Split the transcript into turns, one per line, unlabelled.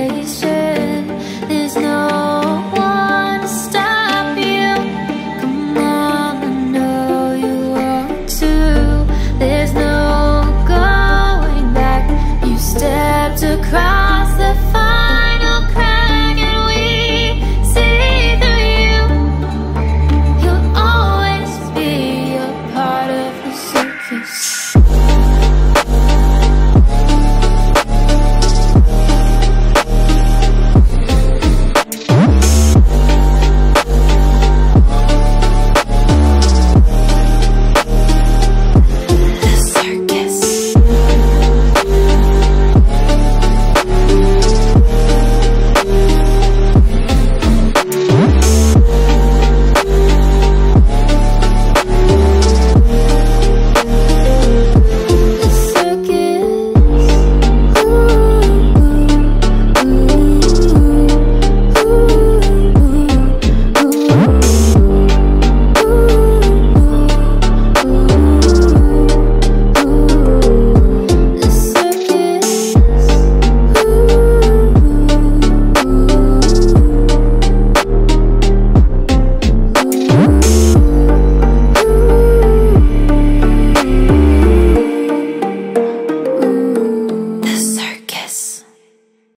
say so